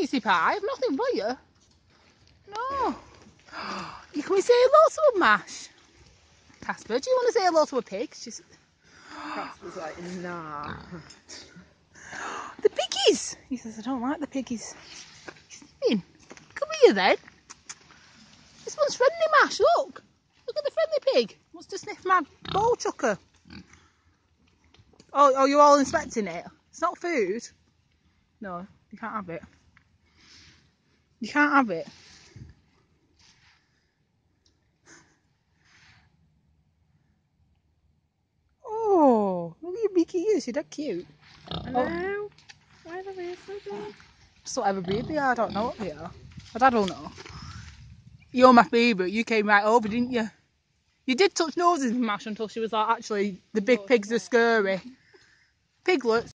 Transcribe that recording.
cutie pie. I've nothing for you. No. You can we say hello to a mash? Casper, do you want to say hello to a pig? She's... Casper's like, nah. The piggies! He says, I don't like the piggies. In. Come here then. This one's friendly mash, look. Look at the friendly pig. Wants to sniff my ball chucker. Oh, oh, you're all inspecting it? It's not food. No, you can't have it. You can't have it. Oh, look at your beaky ears. You're that cute. Oh. Hello? Why are they so big? Just whatever breed they are. I don't know what they are. My dad will know. You're my favourite. You came right over, didn't you? You did touch noses with Mash until she was like, actually, the big oh, pigs are scary. Piglets.